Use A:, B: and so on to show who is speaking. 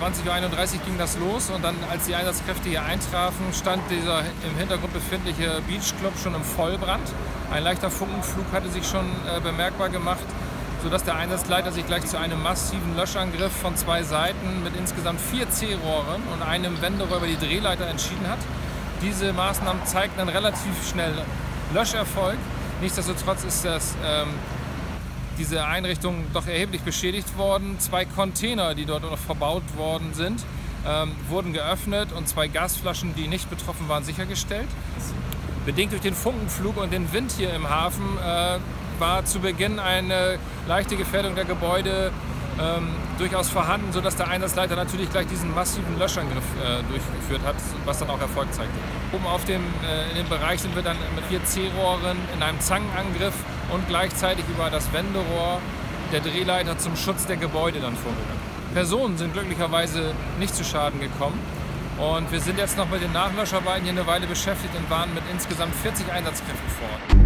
A: 20.31 Uhr ging das los und dann, als die Einsatzkräfte hier eintrafen, stand dieser im Hintergrund befindliche Beachclub schon im Vollbrand. Ein leichter Funkenflug hatte sich schon äh, bemerkbar gemacht, sodass der Einsatzleiter sich gleich zu einem massiven Löschangriff von zwei Seiten mit insgesamt vier C-Rohren und einem Wenderohr über die Drehleiter entschieden hat. Diese Maßnahmen zeigten dann relativ schnell Löscherfolg. Nichtsdestotrotz ist das ähm, diese Einrichtung doch erheblich beschädigt worden. Zwei Container, die dort noch verbaut worden sind, ähm, wurden geöffnet und zwei Gasflaschen, die nicht betroffen waren, sichergestellt. Bedingt durch den Funkenflug und den Wind hier im Hafen äh, war zu Beginn eine leichte Gefährdung der Gebäude ähm, durchaus vorhanden, sodass der Einsatzleiter natürlich gleich diesen massiven Löschangriff äh, durchgeführt hat, was dann auch Erfolg zeigte. Oben auf dem, äh, in dem Bereich sind wir dann mit vier C-Rohren in einem Zangenangriff und gleichzeitig über das Wenderohr der Drehleiter zum Schutz der Gebäude dann vorgegangen. Personen sind glücklicherweise nicht zu Schaden gekommen. Und wir sind jetzt noch mit den Nachlöscharbeiten hier eine Weile beschäftigt und waren mit insgesamt 40 Einsatzkräften vor Ort.